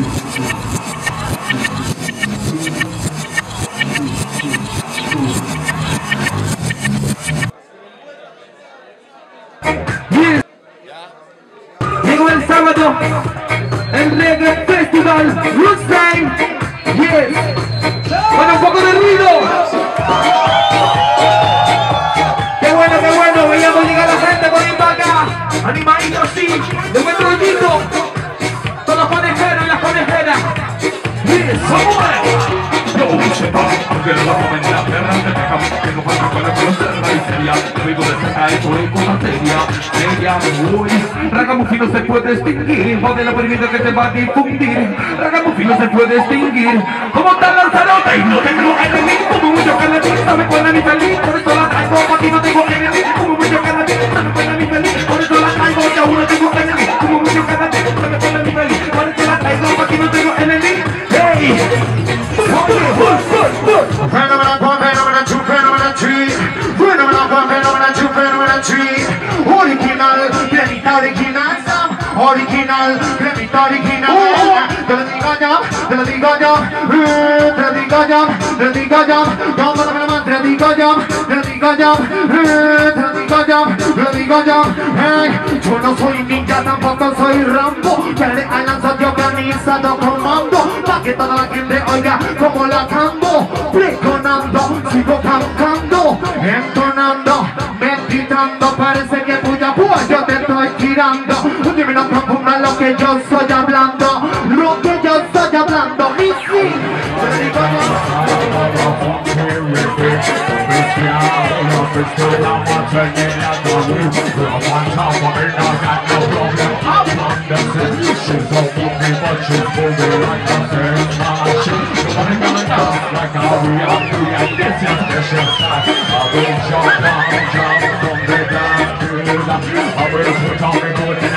Yes. Llegó el sábado, el Reggae Festival, Roots Yes. Con un poco de ruido. Qué bueno, qué bueno, veíamos llegar la gente por ahí para acá. Animaditos, sí, de buen rollito. Aunque no lo comenta, perra te dejamos que no falta la conocer la miseria. Luego de sacar por el con materia, ella muy. Ragamuffin no se puede extinguir, la permite que se va a difundir. Ragamuffin no se puede extinguir, como tal Lanzarote y no tengo enemigo, como mucho cannabis, sabe cuál es mi feliz, por eso la traigo, aquí no tengo Original, cremita original. Original, cremita original. Te lo digo yo, te lo digo yo, te lo digo yo, te lo digo yo. Como la mano, te lo digo yo, te lo digo yo, te lo digo yo, te lo digo yo. Hey, yo no soy ninja, tampoco soy Rambo. Pero al lanzar yo organizado comando. Pa' que toda la gente oiga como la cambo. Pregonando, sigo cantando, entonando, Parece que puya pues yo te estoy tirando. Dime no confunda lo que yo estoy hablando. Lo que yo estoy hablando. Y sí, te I will jump down, jump from the ground. I will put on a good